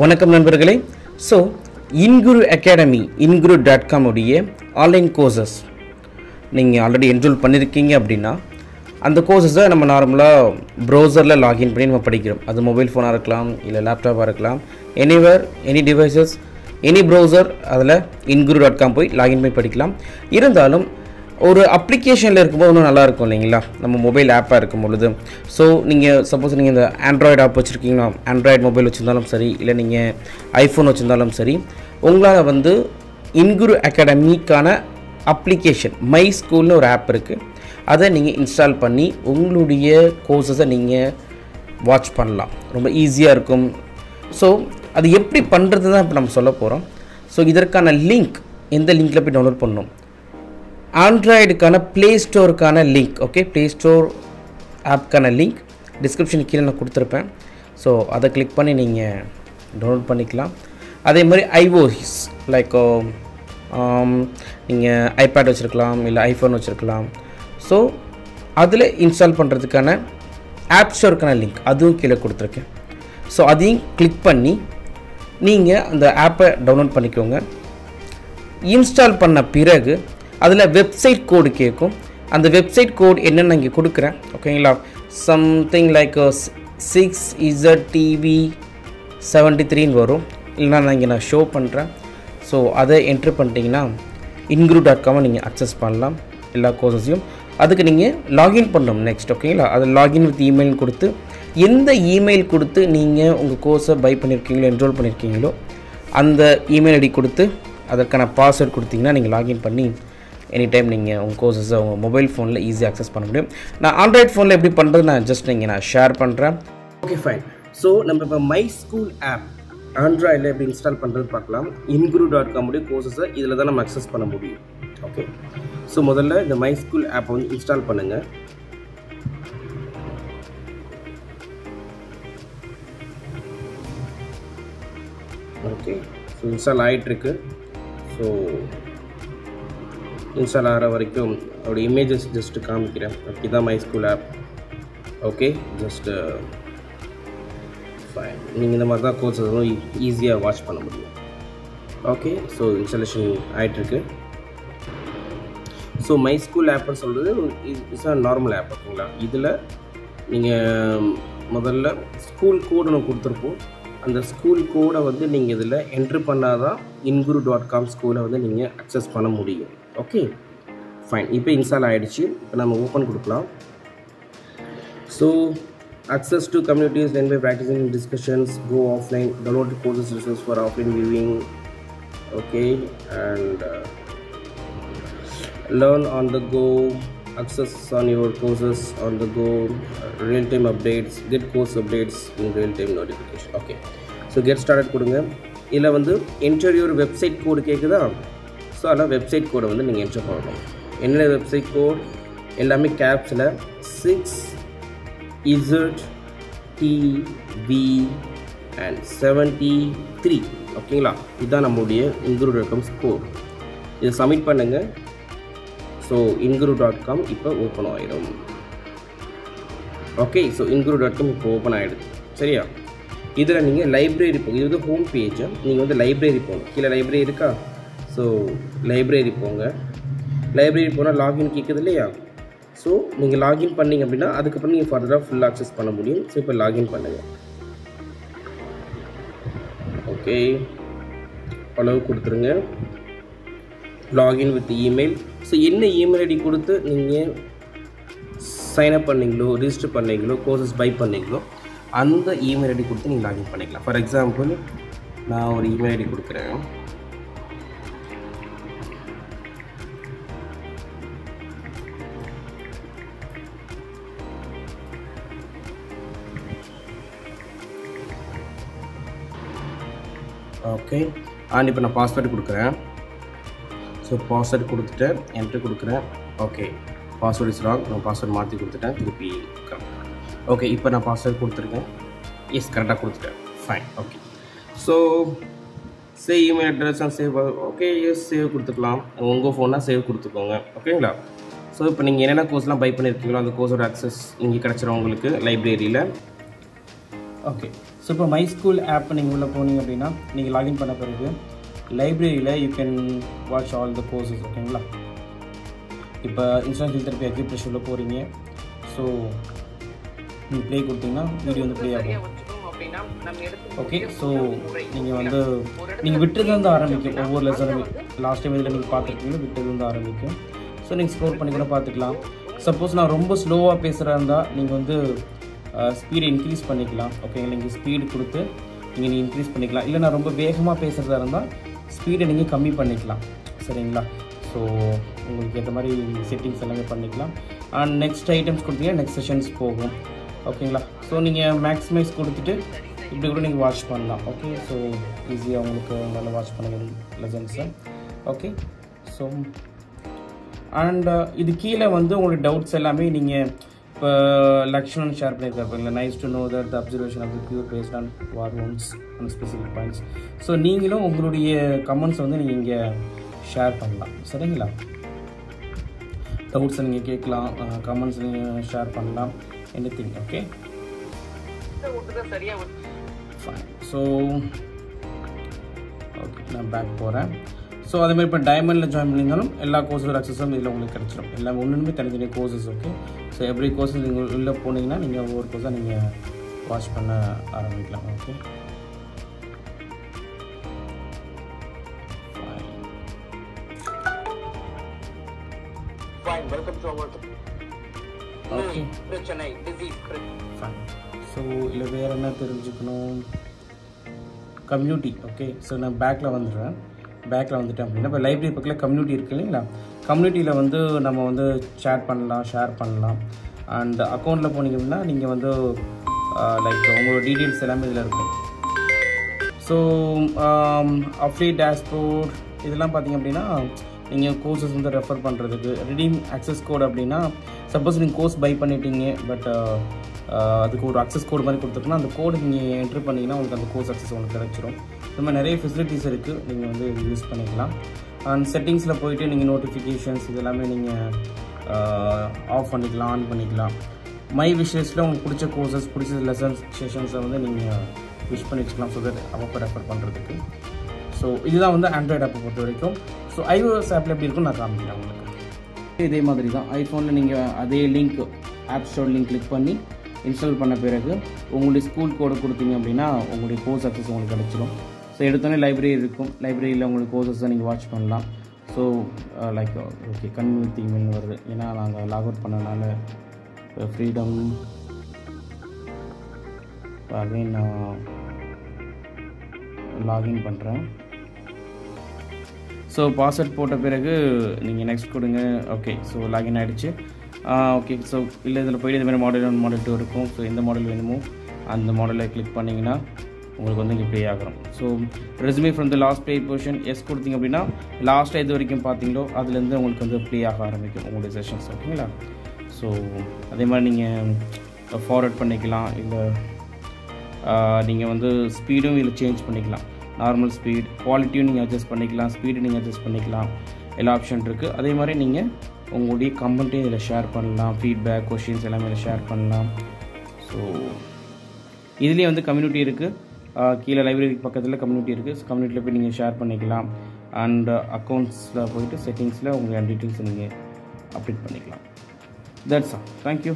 வணக்கம் நண்பர்களே. So Inguru academy Inguru dot com உடைய ஆன்லைன் கோர்சஸ் நீங்கள் ஆல்ரெடி என்ரோல் பண்ணியிருக்கீங்க அப்படின்னா அந்த கோர்சஸை நம்ம நார்மலாக ப்ரௌசரில் லாகின் பண்ணி நம்ம படிக்கிறோம். அது மொபைல் ஃபோனாக இருக்கலாம் இல்லை லேப்டாப்பாக இருக்கலாம். Anywhere any devices any browser அதில் இன்குரு டாட் காம் போய் லாகின் பண்ணி படிக்கலாம். இருந்தாலும் ஒரு அப்ளிகேஷனில் இருக்கும்போது இன்னும் நல்லாயிருக்கும் இல்லைங்களா? நம்ம மொபைல் ஆப்பாக இருக்கும் பொழுது ஸோ நீங்கள் சப்போஸ் நீங்கள் இந்த ஆண்ட்ராய்டு ஆப் வச்சுருக்கீங்கன்னா ஆண்ட்ராய்டு மொபைல் வச்சுருந்தாலும் சரி இல்லை நீங்கள் ஐஃபோன் வச்சுருந்தாலும் சரி உங்களால் வந்து இன்குரு அகாடமிக்கான அப்ளிகேஷன் மை ஸ்கூல்னு ஒரு ஆப் இருக்குது அதை நீங்கள் இன்ஸ்டால் பண்ணி உங்களுடைய கோர்சஸை நீங்கள் வாட்ச் பண்ணலாம். ரொம்ப ஈஸியாக இருக்கும். ஸோ அது எப்படி பண்ணுறது தான் இப்போ நம்ம சொல்ல போகிறோம் ஸோ இதற்கான லிங்க் எந்த லிங்க்கில் போய் டவுன்லோட் பண்ணணும்? ஆண்ட்ராய்டுக்கான ப்ளே ஸ்டோருக்கான லிங்க் ஓகே ப்ளே ஸ்டோர் ஆப்க்கான லிங்க் டிஸ்கிரிப்ஷன் கீழே நான் கொடுத்துருப்பேன். ஸோ அதை கிளிக் பண்ணி நீங்கள் டவுன்லோட் பண்ணிக்கலாம். அதே மாதிரி ஐஓஸ் லைக் um, um, நீங்கள் ஐபேட் வச்சுருக்கலாம் இல்லை ஐஃபோன் வச்சுருக்கலாம். ஸோ அதில் இன்ஸ்டால் பண்ணுறதுக்கான ஆப் ஸ்டோருக்கான லிங்க் அதுவும் கீழே கொடுத்துருக்கேன். ஸோ அதையும் கிளிக் பண்ணி நீங்கள் அந்த ஆப்பை டவுன்லோட் பண்ணிக்கோங்க. இன்ஸ்டால் பண்ண பிறகு அதில் வெப்சைட் கோடு கேட்கும் அந்த வெப்சைட் கோட் என்னென்னு இங்கே கொடுக்குறேன். ஓகேங்களா something like six Z TV seventy த்ரீன்னு வரும். இல்லைனா நான் இங்கே நான் ஷோ பண்ணுறேன் ஸோ அதை என்ட்ரு பண்ணிட்டீங்கன்னா இன்க்ரூ டாட் காமை நீங்கள் அக்சஸ் பண்ணலாம். எல்லா கோர்சஸையும் அதுக்கு நீங்கள் லாகின் பண்ணணும் நெக்ஸ்ட் ஓகேங்களா அதில் லாகின் வித் இமெயில் கொடுத்து எந்த இமெயில் கொடுத்து நீங்கள் உங்கள் கோர்ஸை பை பண்ணியிருக்கீங்களோ என்ரோல் பண்ணியிருக்கீங்களோ அந்த இமெயில் ஐடி கொடுத்து அதற்கான பாஸ்வேர்ட் கொடுத்தீங்கன்னா நீங்கள் லாகின் பண்ணி எனி டைம் நீங்கள் உங்கள் கோர்சஸை உங்கள் மொபைல் ஃபோனில் ஈஸியாக அக்சஸ் பண்ண முடியும். நான் ஆண்ட்ராய்ட் ஃபோனில் எப்படி பண்ணுறது நான் ஜஸ்ட் நீங்கள் நான் ஷேர் பண்ணுறேன் ஓகே ஃபைன் ஸோ நம்ம இப்போ மை ஸ்கூல் ஆப் ஆண்ட்ராய்டில் எப்படி இன்ஸ்டால் பண்ணுறது பார்க்கலாம். இன்குரு டாட் காமுடைய கோர்சஸை இதில் தான் நம்ம அக்சஸ் பண்ண முடியும். ஓகே ஸோ முதல்ல இந்த மை ஸ்கூல் ஆப்பை வந்து இன்ஸ்டால் பண்ணுங்கள் ஓகே ஸோ இன்ஸ்டால் ஆகிட்டுருக்கு ஸோ இன்ஸ்டால் ஆகிற வரைக்கும் அவருடைய இமேஜஸ் ஜஸ்ட்டு காமிக்கிறேன். அப்படி தான் my school app okay just fine நீங்கள் இந்த மாதிரி தான் கோர்சஸ் ஈஸியாக வாட்ச் பண்ண முடியும். ஓகே ஸோ இன்ஸ்டாலேஷன் ஆகிட்டுருக்கு ஸோ மை ஸ்கூல் ஆப்னு சொல்கிறது இட்ஸ் அ நார்மல் ஆப் ஓகேங்களா இதில் நீங்கள் முதல்ல ஸ்கூல் கோடு ஒன்று கொடுத்துருப்போம். அந்த ஸ்கூல் கோடை வந்து நீங்கள் இதில் என்ட்ரு பண்ணால் தான் இன்குரு டாட் காம் ஸ்கூலை வந்து நீங்கள் அக்சஸ் பண்ண முடியும். ஓகே ஃபைன் இப்போ இன்ஸ்டால் ஆகிடுச்சு இப்போ நம்ம ஓப்பன் கொடுக்கலாம் so access to communities then by practicing discussions go offline download the courses resource for offline viewing okay and uh, learn on the go access on your courses on the go uh, real time updates get course updates in real time notification okay so get started கொடுங்க இதில் வந்து enter your website கோடு கேட்குதா so அதனால் website கோடை வந்து நீங்கள் enter பண்ணணும். என்ன வெப்சைட் கோட் எல்லாமே கேப்ஸில் six Z TV and seventy three ஓகேங்களா இதுதான் நம்மளுடைய இன்குரு டாட் காம் ஸ்கோர் இதை சப்மிட் பண்ணுங்கள் ஸோ இன்குரு டாட் காம் இப்போ ஓப்பன் ஆகிடும் okay so Inguru dot com இப்போ ஓப்பன் ஆகிடுது சரியா? இதில் நீங்கள் லைப்ரரி போகும் இது வந்து ஹோம் பேஜ் நீங்கள் வந்து லைப்ரரி போகணும். கீழே லைப்ரரி இருக்கா? ஸோ லைப்ரரி போங்க. லைப்ரரி போனால் லாகின் கேட்குது இல்லையா? ஸோ நீங்கள் லாகின் பண்ணீங்க அப்படின்னா அதுக்கப்புறம் நீங்கள் ஃபர்தராக ஃபுல் ஆக்சஸ் பண்ண முடியும். ஸோ இப்போ லாகின் பண்ணுங்கள் ஓகே அளவு கொடுத்துருங்க. லாகின் வித் இமெயில் ஸோ என்ன இமெயில் ஐடி கொடுத்து நீங்கள் சைன்அப் பண்ணீங்களோ ரிஜிஸ்டர் பண்ணீங்களோ கோர்சஸ் பை பண்ணீங்களோ அந்த இமெயில் ஐடி கொடுத்து நீங்கள் லாகின் பண்ணிக்கலாம். ஃபார் எக்ஸாம்பிள் நான் ஒரு இமெயில் ஐடி கொடுக்குறேன். ஓகே அண்ட் இப்போ நான் பாஸ்வேர்டு கொடுக்குறேன். ஸோ பாஸ்வேர்டு கொடுத்துட்டேன் என்ட்ரு கொடுக்குறேன். ஓகே பாஸ்வேர்டு இஸ் ராங் நான் பாஸ்வேர்டு மாற்றி கொடுத்துட்டேன். திருப்பி ஓகே இப்போ நான் பாஸ்வேர்டு கொடுத்துருக்கேன். எஸ் கரெக்டாக கொடுத்துட்டேன். Fine okay so save email address and save okay yes save கொடுத்துக்கலாம். உங்கள் ஃபோனாக சேவ் கொடுத்துக்கோங்க. ஓகேங்களா ஸோ இப்போ நீங்கள் என்னென்ன கோர்ஸ்லாம் பை பண்ணியிருக்கீங்களோ அந்த கோர்ஸோட அக்சஸ் இங்கே கிடச்சிரும் உங்களுக்கு லைப்ரரியில் ஓகே ஸோ இப்போ மை ஸ்கூல் ஆப் நீங்கள் உள்ளே போனீங்க அப்படின்னா நீங்கள் லாகின் பண்ண பிறகு லைப்ரரியில் you can watch all the courses ஓகேங்களா இப்போ இன்ஸ்டால் தெரப்பி அக்யூப்ரெஷ் உள்ளே போகிறீங்க ஸோ நீங்கள் ப்ளே கொடுத்தீங்கன்னா வீடியோ வந்து ப்ளே ஆகும். ஓகே ஸோ நீங்கள் வந்து நீங்கள் விட்டுருந்து ஆரம்பிக்கும். ஒவ்வொரு லெசனும் லாஸ்ட் டைம் இதில் நீங்கள் பார்த்துருக்கீங்க விட்டுருந்து ஆரம்பிக்கும். ஸோ நீங்கள் ஸ்கோர் பண்ணி கூட பார்த்துக்கலாம். சப்போஸ் நான் ரொம்ப ஸ்லோவாக பேசுகிறா இருந்தால் நீங்கள் வந்து ஸ்பீடை இன்க்ரீஸ் பண்ணிக்கலாம். ஓகேங்களா நீங்கள் ஸ்பீடு கொடுத்து நீங்கள் நீங்கள் இன்க்ரீஸ் பண்ணிக்கலாம். இல்லை நான் ரொம்ப வேகமாக பேசுகிறதா இருந்தால் ஸ்பீடை நீங்கள் கம்மி பண்ணிக்கலாம். சரிங்களா? ஸோ உங்களுக்கு ஏற்ற மாதிரி செட்டிங்ஸ் எல்லாமே பண்ணிக்கலாம். அண்ட் நெக்ஸ்ட் ஐட்டம்ஸ் கொடுத்தீங்கன்னா நெக்ஸ்ட் செஷன்ஸ் போகும். ஓகேங்களா ஸோ நீங்கள் மேக்ஸிமைஸ் கொடுத்துட்டு இப்படி கூட நீங்கள் வாட்ச் பண்ணலாம். ஓகே ஸோ ஈஸியாக உங்களுக்கு நல்லா வாட்ச் பண்ண லெசன்ஸை ஓகே ஸோ அண்ட் இது கீழே வந்து உங்களோட டவுட்ஸ் எல்லாமே நீங்கள் இப்போ Lakshmanan share பண்ணியிருக்காருங்களா nice to know that the observation of the pure paste on war once and specific points so நீங்களும் உங்களுடைய கமெண்ட்ஸ் வந்து நீங்கள் இங்கே ஷேர் பண்ணலாம். சரிங்களா? டவுட்ஸை நீங்கள் கேட்கலாம். கமெண்ட்ஸ் நீங்கள் ஷேர் பண்ணலாம். Any thing okay fine so okay நான் பேக் போகிறேன் ஸோ அதேமாதிரி இப்போ டைமண்டில் ஜாயின் பண்ணியிருந்தாலும் எல்லா கோர்ஸோட அக்சஸும் இதில் உங்களுக்கு கிடச்சிடும் எல்லாம் ஒன்றுமே தனித்தனி courses okay so every courses நீங்கள் உள்ளே போனீங்கன்னா நீங்கள் ஒவ்வொரு கோர்ஸாக நீங்கள் வாட்ச் பண்ண ஆரம்பிக்கலாம். Okay Fine, welcome to our okay பிரச்சனை disease ஃபைன் ஸோ இல்லை வேறு என்ன தெரிஞ்சுக்கணும்? கம்யூனிட்டி ஓகே ஸோ நான் பேக்கில் வந்துடுறேன். பேக்கில் வந்துட்டேன் அப்படின்னா இப்போ லைப்ரரி பக்கத்தில் கம்யூனிட்டி இருக்குது இல்லைங்களா? கம்யூனிட்டியில் வந்து நம்ம வந்து சேட் பண்ணலாம் ஷேர் பண்ணலாம். அண்ட் அக்கௌண்ட்டில் போனீங்க அப்படின்னா நீங்கள் வந்து லைக் உங்களோட டீட்டெயில்ஸ் எல்லாமே இதில் இருக்கும். ஸோ அஃப்லி டேஷ்போர்ட் இதெல்லாம் பார்த்தீங்க அப்படின்னா நீங்கள் கோர்சஸ் வந்து ரெஃபர் பண்ணுறதுக்கு ரிடீம் அக்சஸ் கோட் அப்படின்னா சப்போஸ் நீங்கள் கோர்ஸ் பை பண்ணிட்டீங்க பட் அதுக்கு ஒரு அக்சஸ் கோடு மாதிரி கொடுத்துருக்கோன்னா அந்த கோடு நீங்கள் என்ட்ரு பண்ணிங்கன்னா உங்களுக்கு அந்த கோர்ஸ் அக்சஸ் உங்களுக்கு கிடச்சிரும். இந்த மாதிரி நிறைய ஃபெசிலிட்டிஸ் இருக்குது நீங்கள் வந்து யூஸ் பண்ணிக்கலாம். அண்ட் செட்டிங்ஸில் போயிட்டு நீங்கள் நோட்டிஃபிகேஷன்ஸ் இதெல்லாமே நீங்கள் ஆஃப் பண்ணிக்கலாம் ஆன் பண்ணிக்கலாம். மை விஷயஸில் உங்களுக்கு பிடிச்ச கோர்சஸ் பிடிச்ச லெசன்ஸ் செஷன்ஸை வந்து நீங்கள் விஷ் பண்ணி வச்சுக்கலாம். ஸோ தட் அப்போ ரெஃபர் பண்ணுறதுக்கு ஸோ இதுதான் வந்து ஆண்ட்ராய்டு ஆப்பை பொறுத்த வரைக்கும். ஸோ ஐஓஎஸ் ஆப்பில் எப்படி இருக்கும் நான் காமிக்கிறேன் உங்களுக்கு. இதே மாதிரி தான் ஐஃபோனில் நீங்கள் அதே link app store link click பண்ணி இன்ஸ்டால் பண்ண பிறகு உங்களுடைய ஸ்கூல் கோடை கொடுத்தீங்க அப்படின்னா உங்களுடைய கோர்ஸ் அக்சஸ் உங்களுக்கு கிடச்சிரும். ஸோ எடுத்தோடனே லைப்ரரி இருக்கும். லைப்ரரியில் உங்களுக்கு கோர்சஸை நீங்கள் வாட்ச் பண்ணலாம். ஸோ லைக் ஓகே கன்வித் இமெயில் வருது. ஏன்னா நாங்கள் லாக் அவுட் பண்ணனால ஃப்ரீடம் அகைன் நான் லாகின் பண்ணுறேன் ஸோ பாஸ்வேர்ட் போட்ட பிறகு நீங்கள் நெக்ஸ்ட் கொடுங்க. ஓகே ஸோ லாகின் ஆகிடுச்சு ஓகே ஸோ இல்லை இதில் போய்ட்டு இந்த மாதிரி மாடல் ஒன் மாடல் டூ இருக்கும். ஸோ எந்த மாடல் வேணுமோ அந்த மாடலை கிளிக் பண்ணிங்கன்னா உங்களுக்கு வந்து இங்கே ப்ளே ஆகிறோம் so resume from the last play position yes கொடுத்தீங்க அப்படின்னா லாஸ்ட்டாக இது வரைக்கும் பார்த்தீங்களோ அதுலேருந்து உங்களுக்கு வந்து ப்ளே ஆக ஆரம்பிக்கும். உங்களுடைய செஷன்ஸ் ஓகேங்களா ஸோ அதே மாதிரி நீங்கள் ஃபார்வர்ட் பண்ணிக்கலாம். இல்லை நீங்கள் வந்து ஸ்பீடும் இதில் சேஞ்ச் பண்ணிக்கலாம். நார்மல் ஸ்பீட் குவாலிட்டியும் நீங்கள் அட்ஜஸ்ட் பண்ணிக்கலாம். ஸ்பீடு நீங்கள் அட்ஜஸ்ட் பண்ணிக்கலாம். எல்லா ஆப்ஷன் இருக்குது அதே மாதிரி நீங்கள் உங்களுடைய கமெண்ட்டையும் இதில் ஷேர் பண்ணலாம். ஃபீட்பேக் கொஷின்ஸ் எல்லாமே இதில் ஷேர் பண்ணலாம். ஸோ இதுலேயே வந்து கம்யூனிட்டி இருக்குது கீழே லைப்ரரி பக்கத்தில் கம்யூனிட்டி இருக்குது கம்யூனிட்டியில் போய் நீங்கள் ஷேர் பண்ணிக்கலாம். அண்ட் அக்கௌண்ட்ஸில் uh, போயிட்டு செட்டிங்ஸில் உங்கள் டீட்டெயில்ஸ் நீங்கள் அப்டேட் பண்ணிக்கலாம். That's ah thank you